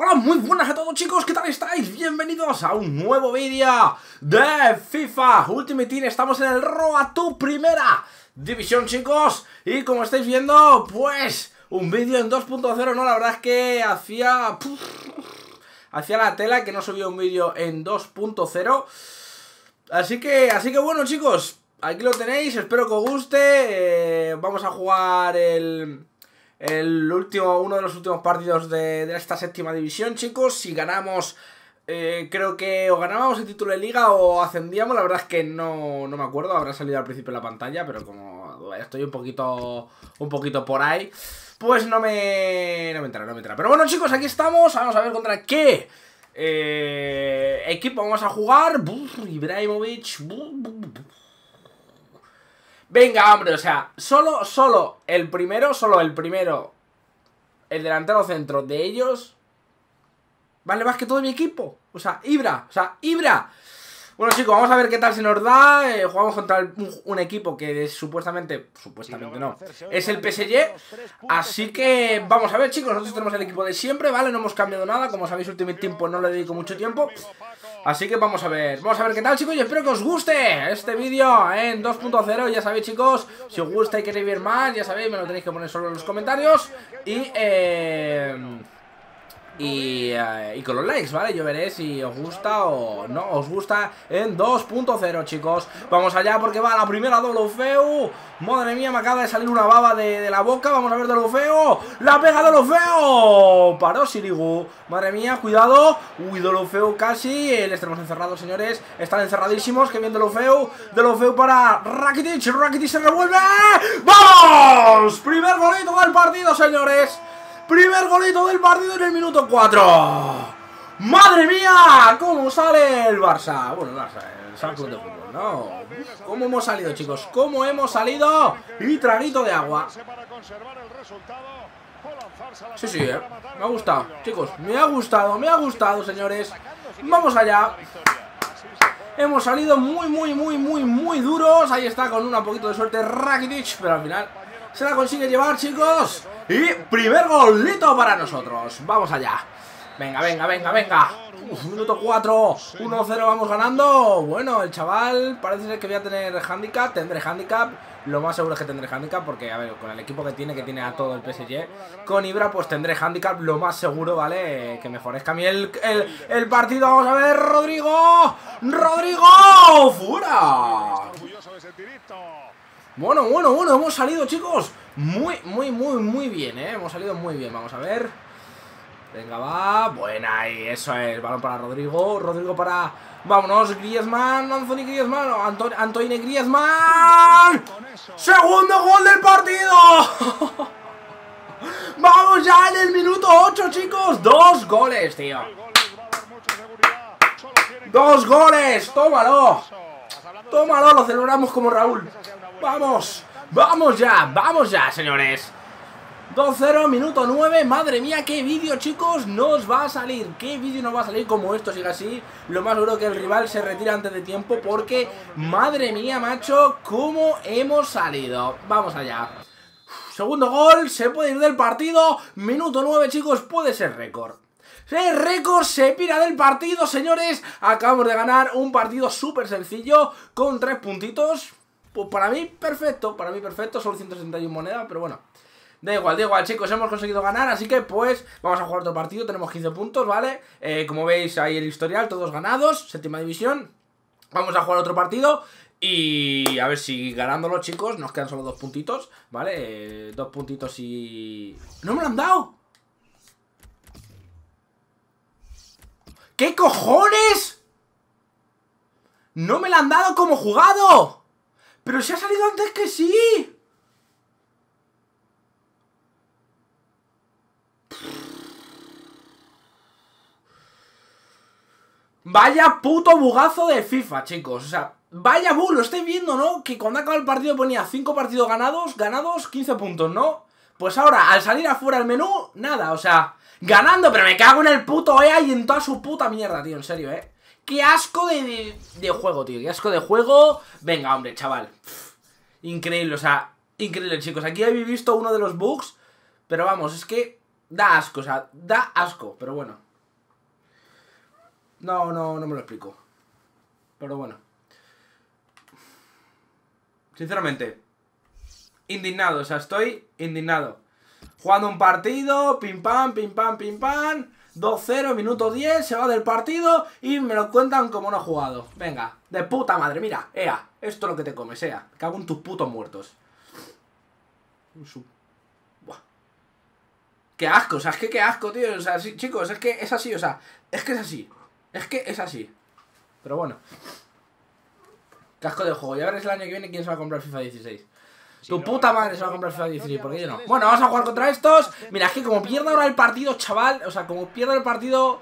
Hola, muy buenas a todos chicos, ¿qué tal estáis? Bienvenidos a un nuevo vídeo de FIFA Ultimate Team. Estamos en el Roa tu primera división chicos. Y como estáis viendo, pues un vídeo en 2.0 No, la verdad es que hacía... hacía la tela que no subía un vídeo en 2.0 Así que, así que bueno chicos, aquí lo tenéis, espero que os guste. Eh, Vamos a jugar el el último, uno de los últimos partidos de, esta séptima división, chicos. Si ganamos, eh, creo que o ganábamos el título de liga o ascendíamos. La verdad es que no, no me acuerdo, habrá salido al principio de la pantalla, pero como estoy un poquito, un poquito por ahí, pues no me, no me entra, no me entra. Pero bueno, chicos, aquí estamos. Vamos a ver contra qué eh, equipo vamos a jugar. Ibrahimovic. Venga, hombre, o sea, solo, solo el primero, solo el primero, el delantero centro de ellos, vale más que todo mi equipo. O sea, Ibra, o sea, Ibra. Bueno chicos, vamos a ver qué tal se nos da. Eh, Jugamos contra un, equipo que es, supuestamente Supuestamente no Es el PSG Así que vamos a ver chicos Nosotros tenemos el equipo de siempre, ¿vale? No hemos cambiado nada Como sabéis, último tiempo no le dedico mucho tiempo. Así que vamos a ver Vamos a ver qué tal chicos Y espero que os guste este vídeo en 2.0 Ya sabéis chicos Si os gusta y queréis ver más Ya sabéis, me lo tenéis que poner solo en los comentarios Y eh... Eh, y, con los likes, ¿vale? Yo veré si os gusta o no os gusta en 2.0, chicos. Vamos allá porque va la primera feo Madre mía, me acaba de salir una baba de, la boca. Vamos a ver feo ¡La pega feo Paró Sirigu. Madre mía, cuidado. Uy, feo casi. Les tenemos encerrados, señores. Están encerradísimos Que bien Dolofeu feo para Rakitic. Rakitic se revuelve. ¡Vamos! Primer golito del partido, señores Primer golito del partido en el minuto 4. ¡Madre mía! ¿Cómo sale el Barça? Bueno, el Barça, el Salto de Fútbol, ¿no? ¿Cómo hemos salido, chicos? ¿Cómo hemos salido? Y traguito de agua. Sí, sí, ¿eh? Me ha gustado, chicos. Me ha gustado, me ha gustado, señores. Vamos allá. Hemos salido muy, muy, muy, muy, muy duros. Ahí está, con un poquito de suerte Rakitic. Pero al final se la consigue llevar, chicos. Y primer golito para nosotros. Vamos allá. Venga, venga, venga, venga. minuto 4. 1-0 vamos ganando. Bueno, el chaval parece ser que voy a tener handicap. Tendré handicap. Lo más seguro es que tendré handicap porque, a ver, con el equipo que tiene, que tiene a todo el PSG, con Ibra, pues tendré handicap. Lo más seguro, ¿vale? Que mejorezca a mí el, el, el partido. Vamos a ver, Rodrigo. ¡Rodrigo! ¡Fuera! Bueno, bueno, bueno, hemos salido, chicos Muy, muy, muy, muy bien, ¿eh? Hemos salido muy bien, vamos a ver Venga, va, buena, y eso es Balón para Rodrigo, Rodrigo para... Vámonos, Griezmann, Anthony Griezmann Anto Antoine Griezmann ¡Segundo gol del partido! ¡Vamos ya en el minuto 8, chicos! ¡Dos goles, tío! ¡Dos goles! ¡Tómalo! ¡Tómalo! Lo celebramos como Raúl ¡Vamos! ¡Vamos ya! ¡Vamos ya, señores! 2-0, minuto 9 Madre mía, qué vídeo, chicos Nos va a salir, qué vídeo nos va a salir Como esto siga así, lo más seguro que el rival Se retira antes de tiempo porque Madre mía, macho, cómo hemos salido Vamos allá. Segundo gol, se puede ir del partido. Minuto 9, chicos, puede ser récord. El récord se pira del partido, señores. Acabamos de ganar un partido súper sencillo Con tres puntitos pues para mí, perfecto, para mí perfecto, solo 161 monedas, pero bueno. Da igual, da igual, chicos, hemos conseguido ganar, así que pues vamos a jugar otro partido, tenemos 15 puntos, ¿vale? Eh, como veis ahí el historial, todos ganados, séptima división. Vamos a jugar otro partido y a ver si ganándolo, chicos, nos quedan solo dos puntitos, ¿vale? Eh, dos puntitos y... ¡No me lo han dado! ¿Qué cojones? ¡No me lo han dado como jugado! ¡Pero se ha salido antes que sí! Vaya puto bugazo de FIFA, chicos. O sea, vaya bug, lo estoy viendo, ¿no? Que cuando acaba el partido ponía 5 partidos ganados, ganados 15 puntos, ¿no? Pues ahora, al salir afuera del menú, nada, o sea, ganando, pero me cago en el puto EA y en toda su puta mierda, tío, en serio, ¿eh? Qué asco de, de, juego, tío. Qué asco de juego. Venga, hombre, chaval. increíble, o sea, increíble, chicos. Aquí habéis visto uno de los bugs. Pero vamos, es que da asco, o sea, da asco. Pero bueno, No, no, no me lo explico. Pero bueno. Sinceramente. Indignado, o sea, estoy indignado. Jugando un partido, pim pam, pim pam, pim pam. 2-0, minuto 10, se va del partido y me lo cuentan como no ha jugado. Venga, de puta madre, mira, ea, esto es lo que te comes, ea. Cago en tus putos muertos. Buah. Qué asco, o sea, es que qué asco, tío. O sea, sí, chicos, es que es así, o sea, es que es así. Es que es así. Pero bueno. Casco de juego. Ya verás el año que viene quién se va a comprar FIFA 16. Tu puta madre se va a comprar FIFA 16, ¿por qué yo no? Bueno, vamos a jugar contra estos. Mira, es que como pierda ahora el partido, chaval. O sea, como pierda el partido.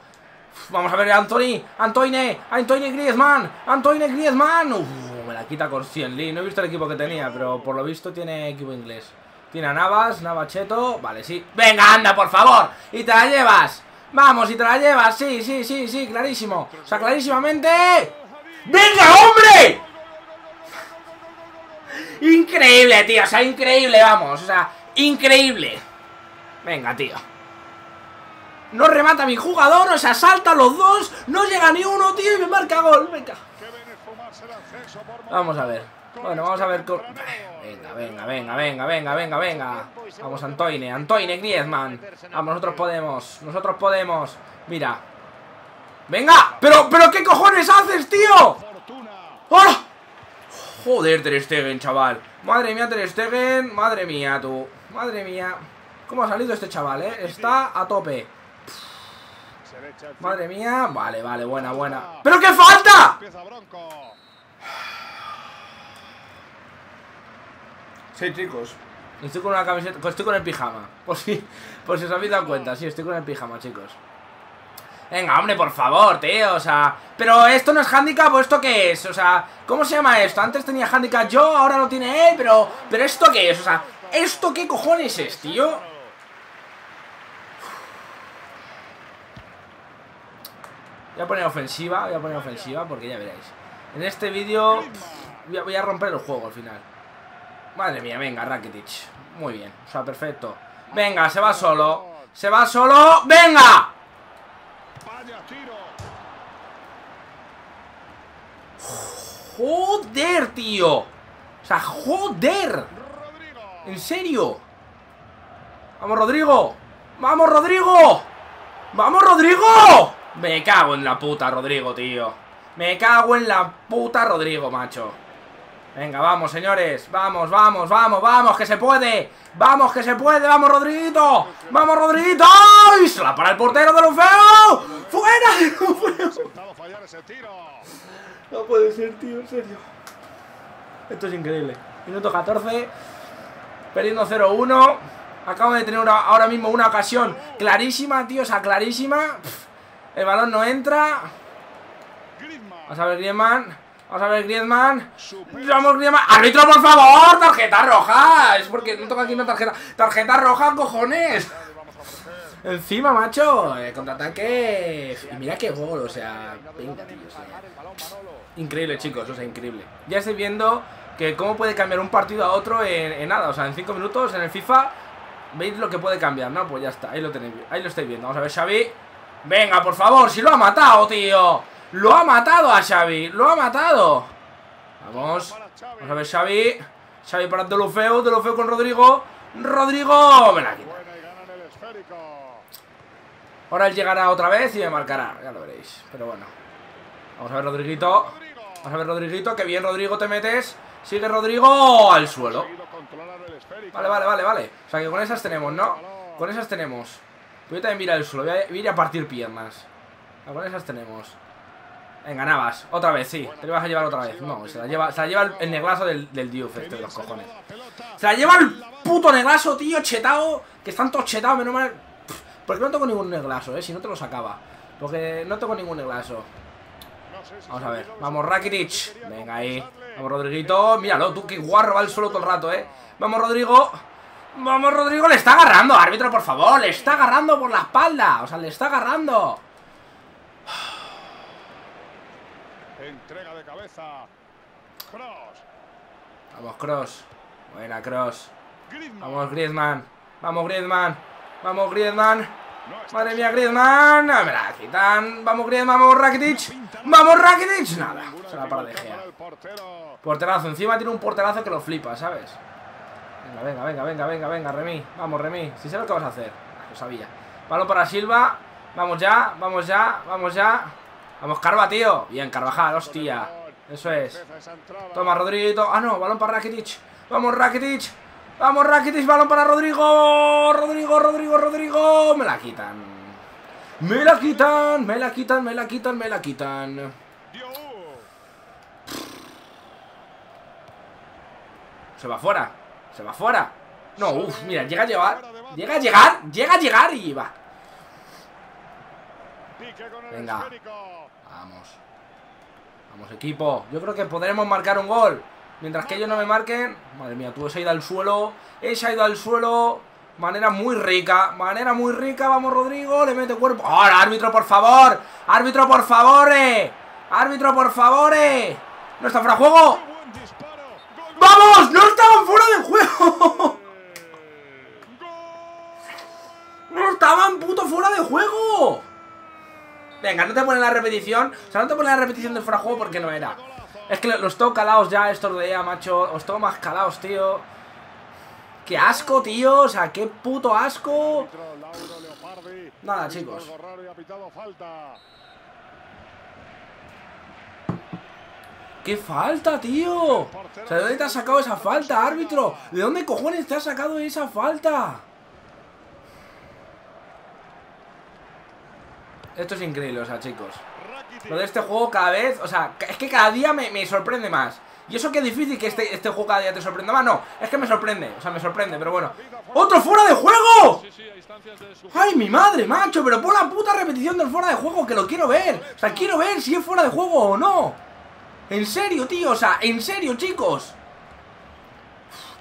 Vamos a ver, Anthony, Antoine, Antoine Griezmann, Antoine Griezmann. Uf, me la quita con Lee. No he visto el equipo que tenía, pero por lo visto tiene equipo inglés. Tiene a Navas, Navacheto. Vale, sí. Venga, anda, por favor. Y te la llevas. Vamos, y te la llevas. Sí, sí, sí, sí, clarísimo. O sea, clarísimamente. ¡Venga, hombre! Increíble, tío, o sea, increíble, vamos, o sea, increíble. Venga, tío. No remata mi jugador, o sea, salta los dos No llega ni uno, tío, y me marca gol Venga. Vamos a ver Bueno, vamos a ver con... Venga, venga, venga, venga, venga, venga, venga. Vamos, Antoine, Antoine Griezmann. Vamos, nosotros podemos, nosotros podemos. Mira. Venga, pero, pero ¿qué cojones haces, tío? ¡Hola! Joder, Ter Stegen, chaval. Madre mía, Ter Stegen. Madre mía, tú. Madre mía. ¿Cómo ha salido este chaval, eh? Está a tope. Madre mía. Vale, vale, buena, buena. ¡Pero qué falta! Sí, chicos. Estoy con una camiseta Estoy con el pijama. Por si, por si os habéis dado cuenta. Sí, estoy con el pijama, chicos Venga, hombre, por favor, tío, o sea... Pero esto no es handicap, ¿o esto qué es? O sea, ¿cómo se llama esto? Antes tenía handicap yo, ahora lo tiene él, pero... ¿Pero esto qué es? O sea, ¿esto qué cojones es, tío? Voy a poner ofensiva, voy a poner ofensiva porque ya veréis. En este vídeo voy a romper el juego al final. Madre mía, venga, Rakitic. Muy bien, o sea, perfecto. Venga, se va solo. Se va solo. ¡Venga! Joder, tío. O sea, joder. ¿En serio? Vamos, Rodrigo. Vamos, Rodrigo. Vamos, Rodrigo. Me cago en la puta, Rodrigo, tío. Me cago en la puta, Rodrigo, macho. Venga, vamos, señores. Vamos, vamos, vamos, vamos, que se puede. Vamos, que se puede. Vamos, Rodriguito. Vamos, Rodriguito. ¡Y se la para el portero de feo! ¡Fuera feo! No puede ser, tío, en serio. Esto es increíble. Minuto 14. Perdiendo 0-1. Acabo de tener ahora mismo una ocasión clarísima, tío. O sea, clarísima. El balón no entra. Vamos a ver Griezmann. Vamos a ver, Griezmann. Vamos, Griezmann. ¡Árbitro, por favor! ¡Tarjeta roja! Es porque no toca aquí una tarjeta. ¡Tarjeta roja, cojones! Encima, macho. Eh, contraataque. Y mira qué gol, o sea. Increíble, chicos, o sea, increíble. Ya estoy viendo que cómo puede cambiar un partido a otro en, nada. O sea, en 5 minutos en el FIFA. ¿Veis lo que puede cambiar? No, pues ya está. Ahí lo tenéis. Ahí lo estáis viendo. Vamos a ver, Xavi. Venga, por favor, si lo ha matado, tío. Lo ha matado a Xavi, lo ha matado Vamos Vamos a ver Xavi Xavi para Delofeo, Delofeo con Rodrigo Rodrigo, me la quita Ahora él llegará otra vez y me marcará. Ya lo veréis, pero bueno. Vamos a ver Rodriguito. Vamos a ver Rodriguito, que bien Rodrigo te metes. Sigue Rodrigo al suelo. Vale, vale, vale, vale. O sea que con esas tenemos, ¿no? Con esas tenemos. Voy a también mirar el suelo, voy a ir a partir piernas. Con esas tenemos. Venga, Navas, otra vez, sí. Te lo vas a llevar otra vez. No, se la lleva, se la lleva el, neglazo del, del Diouf este de los cojones. Se la lleva el puto neglazo, tío, chetado Que están todos chetados, menos mal Porque no tengo ningún neglazo, eh, si no te lo sacaba Porque no tengo ningún neglazo Vamos a ver, vamos Rakitic Venga ahí, vamos Rodriguito Míralo, tú qué guarro va el suelo todo el rato, eh Vamos Rodrigo Vamos Rodrigo, le está agarrando, árbitro, por favor Le está agarrando por la espalda O sea, le está agarrando Entrega de cabeza. Cross. Vamos, Cross. Buena, Cross. Vamos, Griezmann. Vamos, Griezmann. Vamos, Griezmann. Madre mía, Griezmann. Me la quitan. Vamos, Griezmann. Vamos, Rakitic. Vamos, Rakitic. Nada. Se la para de. Porterazo. Encima tiene un porterazo que lo flipa, ¿sabes? Venga, venga, venga, venga, venga, venga, Remy. Vamos, Remy. Si sé lo que vas a hacer. Lo sabía. Balón para Silva. Vamos ya, vamos ya, vamos ya. Vamos, Carva, tío. Bien, Carvajal, hostia. Eso es. Toma, Rodrigo. Ah, no, balón para Rakitic. Vamos, Rakitic. Vamos, Rakitic, balón para Rodrigo. Rodrigo, Rodrigo, Rodrigo. Me la quitan. Me la quitan, me la quitan, me la quitan, me la quitan. Se va fuera. Se va fuera. No, uff, mira, llega a llegar. Llega a llegar, llega a llegar y va. Venga. Vamos. Vamos, equipo. Yo creo que podremos marcar un gol. Mientras que ellos no me marquen... Madre mía, tú esa ido al suelo. Esa ido al suelo. Manera muy rica. Manera muy rica. Vamos, Rodrigo. Le mete cuerpo. ¡Ahora, árbitro, por favor! ¡Árbitro, por favor! ¡Árbitro, por favor! ¡No está fuera de juego! ¡Vamos! ¡No estaban fuera de juego! ¡No estaban puto fuera de juego! Venga, no te ponen la repetición O sea, no te ponen la repetición del fuera de juego porque no era Es que los tengo calados ya estos de ella, macho Os tengo más calados, tío ¡Qué asco, tío! O sea, qué puto asco Nada, chicos ¡Qué falta, tío! O sea, ¿de dónde te has sacado esa falta, árbitro? ¿De dónde cojones te has sacado esa falta? Esto es increíble, o sea, chicos Lo de este juego cada vez, o sea, es que cada día me, sorprende más y eso que es difícil que este, este juego cada día te sorprenda más No, es que me sorprende, o sea, me sorprende, pero bueno ¡Otro fuera de juego! ¡Ay, mi madre, macho! Pero pon la puta repetición del fuera de juego Que lo quiero ver O sea, quiero ver si es fuera de juego o no En serio, tío, o sea, en serio, chicos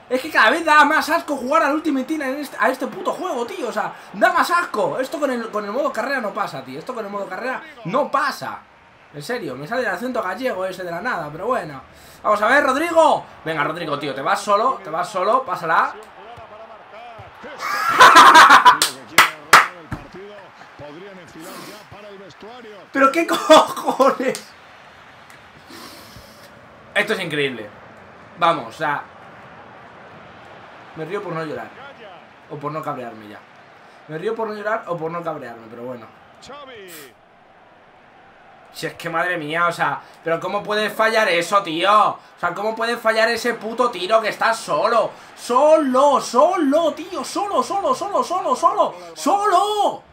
es que cada vez da más asco jugar al Ultimate Team este, a este puto juego, tío. O sea, da más asco. Esto con el, con el modo carrera no pasa, tío. Esto con el modo carrera no pasa. En serio, me sale el acento gallego ese de la nada, pero bueno. Vamos a ver, Rodrigo. Venga, Rodrigo, tío, te vas solo, te vas solo, pásala. pero qué cojones. Esto es increíble. Vamos, o sea, me río por no llorar. O por no cabrearme ya. Me río por no llorar o por no cabrearme, pero bueno. Si es que madre mía, o sea, pero ¿cómo puedes fallar eso, tío? O sea, ¿cómo puedes fallar ese puto tiro que estás solo? Solo, solo, tío, solo, solo, solo, solo, solo, solo.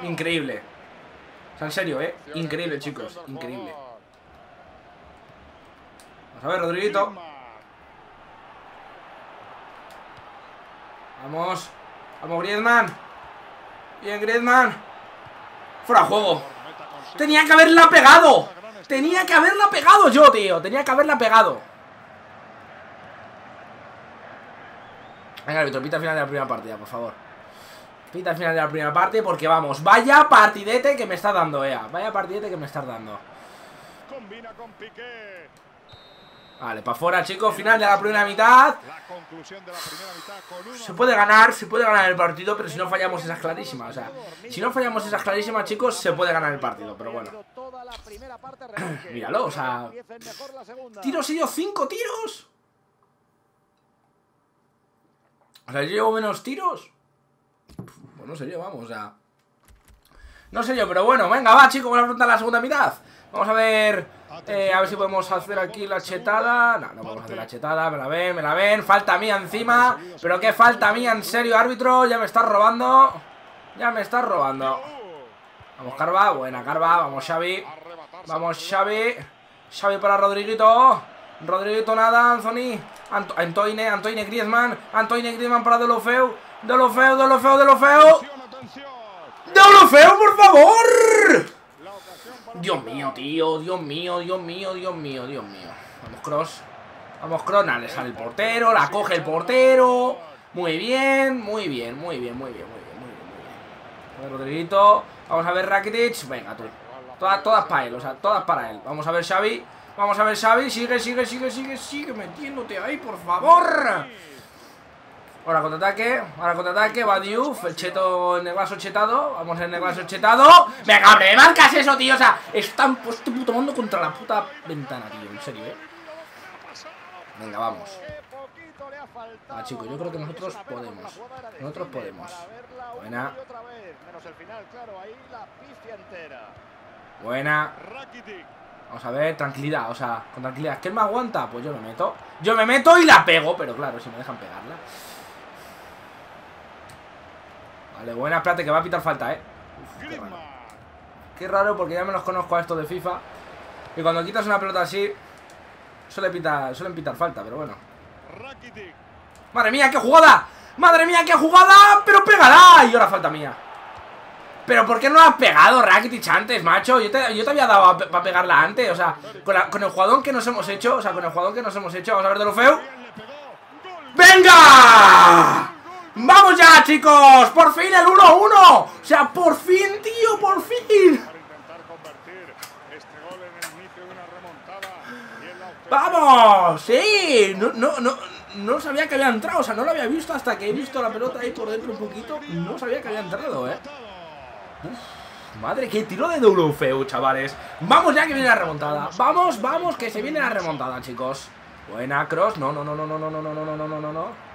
Increíble. O sea, en serio, ¿eh? Increíble, chicos, increíble. A ver, Rodriguito. Vamos. Vamos, Griezmann. Bien, Griezmann. Fuera juego. Tenía que haberla pegado. Tenía que haberla pegado yo, tío. Tenía que haberla pegado. Venga, árbitro, pita al final de la primera partida, por favor. Pita al final de la primera parte porque vamos, vaya partidete que me está dando, Ea. Vaya partidete que me estás dando. Combina con Piqué. Vale, para afuera, chicos, final de la primera mitad. Se puede ganar, se puede ganar el partido, pero si no fallamos esas clarísimas, o sea, si no fallamos esas clarísimas, chicos, se puede ganar el partido, pero bueno. Míralo, o sea, tiros y cinco tiros. O sea, yo llevo menos tiros. Pues no sé yo, vamos, o sea. No sé yo, pero bueno, venga, va, chicos, vamos a afrontar la segunda mitad. Vamos a ver eh, a ver si podemos hacer aquí la chetada. No, no podemos hacer la chetada, me la ven, me la ven. Falta mía encima Pero qué falta mía, en serio, árbitro Ya me estás robando Ya me estás robando. Vamos, Carva, buena Carva, vamos Xavi Vamos Xavi Xavi para Rodriguito Rodriguito nada, Anthony Ant Antoine, Antoine Griezmann Antoine Griezmann para Delofeu Delofeu, Delofeu, Delofeu. Delofeu, por favor Dios mío, tío, Dios mío, Dios mío, Dios mío, Dios mío. Vamos, Cross. Vamos, Cross. le sale el portero, la coge el portero. Muy bien, muy bien, muy bien, muy bien, muy bien, muy bien, muy bien. Rodriguito. Vamos a ver Rakitic. Venga, tú. Todas, todas para él, o sea, todas para él. Vamos a ver Xavi. Vamos a ver Xavi. Sigue, sigue, sigue, sigue, sigue metiéndote ahí, por favor. Ahora contraataque, ahora contraataque, va Diouf, el cheto el vaso chetado, vamos el vaso chetado. ¡Venga, hombre! ¡Marcas eso, tío! O sea, están este puto mundo contra la puta ventana, tío, en serio, eh. Venga, vamos. Ah, chicos, yo creo que nosotros podemos. Nosotros podemos. Buena. Buena. Vamos a ver, tranquilidad, o sea, con tranquilidad. ¿Quién me aguanta? Pues yo me meto. Yo me meto y la pego, pero claro, si me dejan pegarla. Vale, buena, espérate, que va a pitar falta, ¿eh? qué, raro. qué raro, porque ya me los conozco a estos de FIFA. Y cuando quitas una pelota así, suele pitar, suelen pitar falta, pero bueno. ¡Madre mía, qué jugada! ¡Madre mía, qué jugada! ¡Pero pégala! Y ahora falta mía. ¿Pero por qué no has pegado Rakitic antes, macho? Yo te, había dado para pegarla antes, o sea, con, el jugador que nos hemos hecho, o sea, con el jugador que nos hemos hecho, vamos a ver de lo feo. ¡Venga! ¡Vamos ya, chicos! ¡Por fin el 1-1! O sea, por fin, tío, por fin. ¡Vamos! ¡Sí! No, no, no, no sabía que había entrado, o sea, no lo había visto hasta que he visto la pelota ahí por dentro un poquito. No sabía que había entrado, ¿eh? madre, qué tiro de duro feo, chavales. Vamos ya que viene la remontada. Vamos, vamos, que se viene la remontada, chicos. Buena, Cross. No, no, no, no, no, no, no, no, no, no, no, no, no.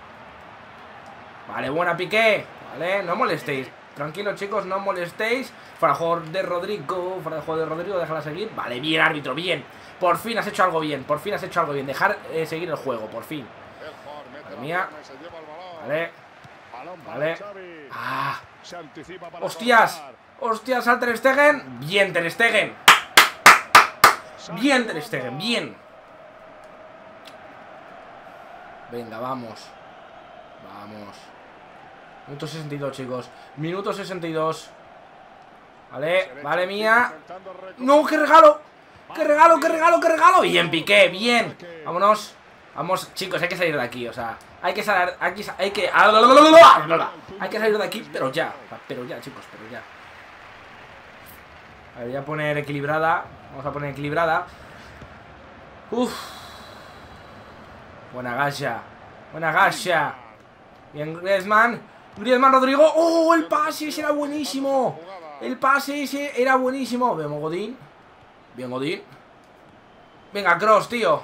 Vale, buena Piqué. Vale, no molestéis. Tranquilos, chicos, no molestéis. Para juego de Rodrigo. Para el juego de Rodrigo, déjala seguir. Vale, bien, árbitro, bien. Por fin has hecho algo bien. Por fin has hecho algo bien. Dejar eh, seguir el juego, por fin. Madre mía. Vale. Vale. Ah. Hostias. Hostias al Ter Stegen. Bien, Ter Stegen. Bien, Ter Stegen, bien. Venga, vamos. Vamos. Minuto 62, chicos. Minuto 62. Vale, vale, mía. ¡No, qué regalo! ¡Qué regalo, qué regalo, qué regalo! Bien, Piqué, bien. Vámonos. Vamos, chicos, hay que salir de aquí, o sea, hay que salir, aquí, hay que, hay que salir de aquí, pero ya, pero ya, chicos, pero ya. A ver, voy a poner equilibrada, vamos a poner equilibrada. Uf. Buena gacha, buena gacha. Bien, Griezmann. Griezmann, Rodrigo. ¡Oh! El pase ese era buenísimo. El pase ese era buenísimo. Vemos Godín. Bien, Godín. Venga, Cross, tío.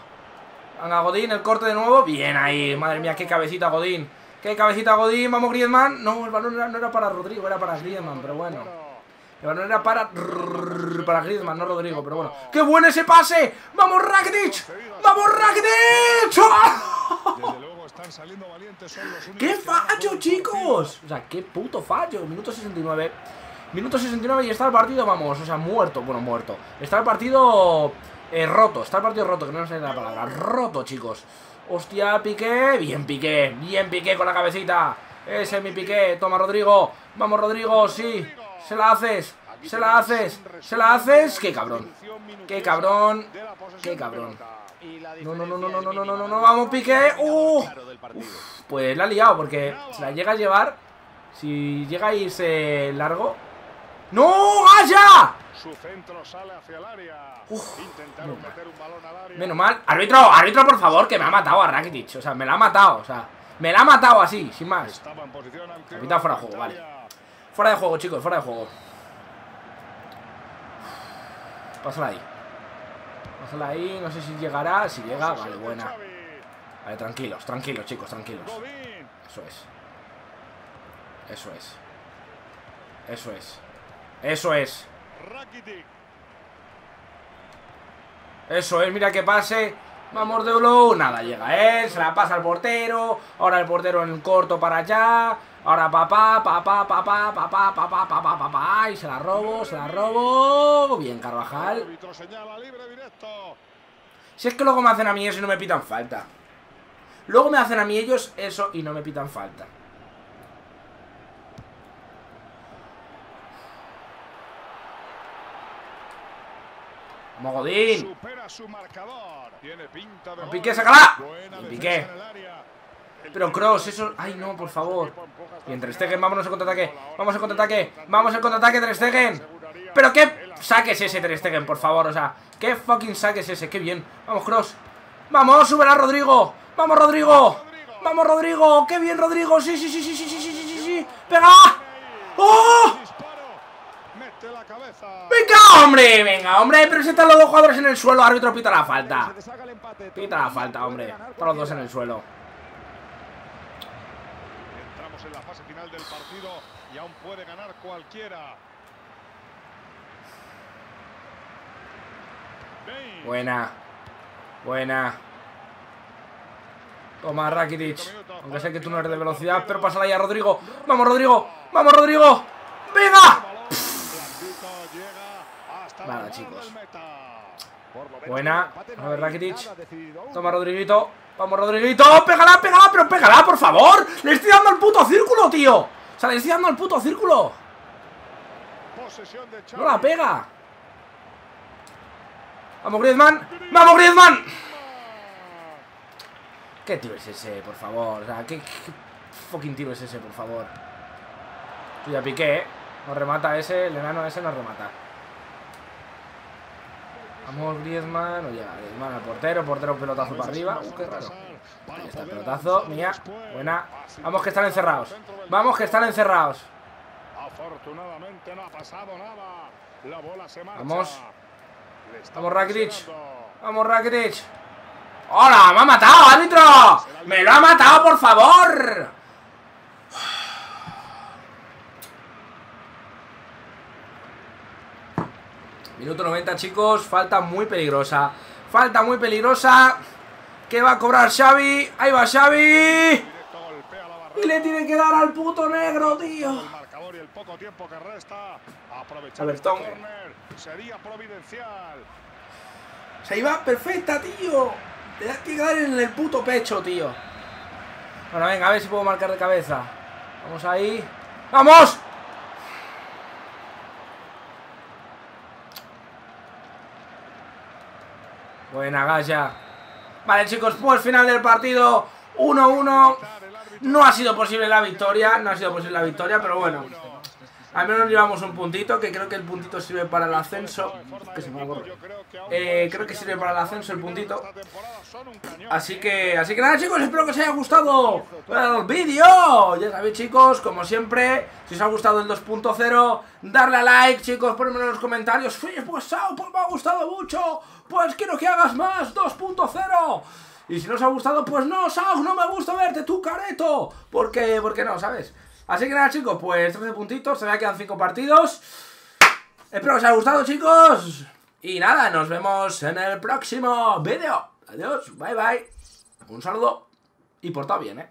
Venga, Godín, el corte de nuevo. Bien ahí. Madre mía, qué cabecita, Godín. Qué cabecita, Godín. Vamos, Griezmann. No, el balón no era para Rodrigo, era para Griezmann, pero bueno. El balón era para... Para Griezmann, no Rodrigo, pero bueno. ¡Qué bueno ese pase! ¡Vamos, Rakitic! ¡Vamos, Rakitic! ¡Oh! ¡Qué fallo, chicos! O sea, qué puto fallo. Minuto 69. Minuto 69 y está el partido, vamos, o sea, muerto. Bueno, muerto. Está el partido eh, roto. Está el partido roto, que no sé la palabra. Roto, chicos. Hostia, Piqué. Bien, Piqué. Bien, Piqué con la cabecita. Ese es mi Piqué. Toma, Rodrigo. Vamos, Rodrigo. Sí. Se la haces. Se la haces. Se la haces. Qué cabrón. Qué cabrón. Qué cabrón. No, no, no, no, no, no, no, no, no, no, vamos, Piqué. ¡Uh! Pues la ha liado porque se la llega a llevar. Si llega a irse largo. ¡No! ¡Gaya! Su centro sale hacia el área. meter un balón al área. Menos mal. Árbitro, árbitro, por favor, que me ha matado a Rakitic. O sea, me la ha matado. O sea, me la ha matado así, sin más. Capitán fuera de juego, vale. Fuera de juego, chicos, fuera de juego. Pásala ahí. Pásala ahí, no sé si llegará. Si llega, vale, buena. Vale, tranquilos, tranquilos, chicos, tranquilos. Eso es. Eso es. Eso es. Eso es. Eso es, mira que pase. Vamos de uno. Nada, llega él, se la pasa al portero. Ahora el portero en corto para allá. Ahora papá, papá, papá, papá, papá, papá, papá. Y se la robo, se la robo. Bien, Carvajal. Si es que luego me hacen a mí eso y no me pitan falta. Luego me hacen a mí ellos eso y no me pitan falta. Mogodín. Piqué, sácala. Piqué. Pero Cross, eso... Ay, no, por favor. Y entre Stegen, vámonos al contraataque. Vamos al contraataque. Vamos al contraataque, Ter Stegen. Pero qué saques ese Ter Stegen, por favor. O sea, qué fucking saques ese. Qué bien. Vamos, Cross. Vamos, sube a Rodrigo. ¡Vamos, Rodrigo! ¡Vamos, Rodrigo! ¡Qué bien, Rodrigo! ¡Sí, sí, sí, sí, sí, sí, sí, sí! sí, sí! ¡Pega! ¡Oh! ¡Venga, hombre! ¡Venga, hombre! Pero si están los dos jugadores en el suelo, árbitro pita la falta. Pita la falta, hombre. Están los dos en el suelo. Entramos en la fase final del partido y aún puede ganar cualquiera. Buena. Buena. Toma, Rakitic. Aunque sé que tú no eres de velocidad, pero pásala ya, Rodrigo. ¡Vamos, Rodrigo! ¡Vamos, Rodrigo! ¡Venga! Nada, chicos. Buena. A ver, Rakitic. Toma, Rodriguito. Vamos, Rodriguito. ¡Pégala, pégala! ¡Pero pégala, por favor! ¡Le estoy dando al puto círculo, tío! O sea, le estoy dando al puto círculo. ¡No la pega! ¡Vamos, Griezmann! ¡Vamos, Griezmann! ¿Qué tiro es ese, por favor? O sea, ¿qué, fucking tiro es ese, por favor? Tú ya piqué, ¿eh? No remata ese, el enano ese no remata. Vamos, Griezmann. No llega Griezmann al portero. Portero, pelotazo para arriba. Uh, qué raro. Ahí está el pelotazo. Mía. Buena. Vamos, que están encerrados. Vamos, que están encerrados. Afortunadamente no ha pasado nada. La bola se marcha. Vamos. Vamos, Rakitic. Vamos, Rakitic. ¡Hola! ¡Me ha matado, árbitro! ¡Me lo ha matado, por favor! Minuto 90, chicos. Falta muy peligrosa. Falta muy peligrosa. ¿Qué va a cobrar Xavi? Ahí va Xavi. Y le tiene que dar al puto negro, tío. A ver, Tom. Sería providencial. Se iba perfecta, tío. Le da que dar en el puto pecho, tío. Bueno, venga, a ver si puedo marcar de cabeza. Vamos ahí. ¡Vamos! Buena galla. Vale, chicos, pues final del partido. 1-1. No ha sido posible la victoria. No ha sido posible la victoria, pero bueno. Al menos llevamos un puntito, que creo que el puntito sirve para el ascenso. Que se me eh, creo que sirve para el ascenso el puntito. Así que, así que nada chicos, espero que os haya gustado el vídeo. Ya sabéis chicos, como siempre, si os ha gustado el 2.0, darle a like chicos, ponedme en los comentarios. Pues Sao, pues me ha gustado mucho. Pues quiero que hagas más 2.0. Y si no os ha gustado, pues no, Sao, no me gusta verte, tu careto. Porque, porque no, ¿sabes? Así que nada, chicos, pues 13 puntitos, se me quedan 5 partidos. Espero que os haya gustado, chicos. Y nada, nos vemos en el próximo vídeo. Adiós, bye bye. Un saludo y portado bien, ¿eh?